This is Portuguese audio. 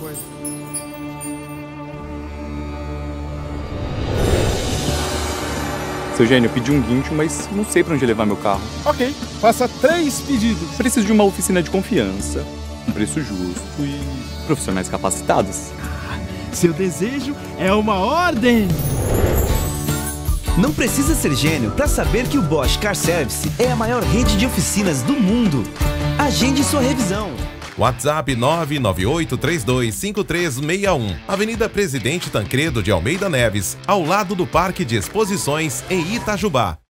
coisa. Seu gênio, eu pedi um guincho, mas não sei pra onde levar meu carro. Ok, faça três pedidos. Preciso de uma oficina de confiança, um preço justo e profissionais capacitados. Seu desejo é uma ordem. Não precisa ser gênio para saber que o Bosch Car Service é a maior rede de oficinas do mundo. Agende sua revisão. WhatsApp 998325361. Avenida Presidente Tancredo de Almeida Neves, ao lado do Parque de Exposições em Itajubá.